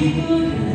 一个人。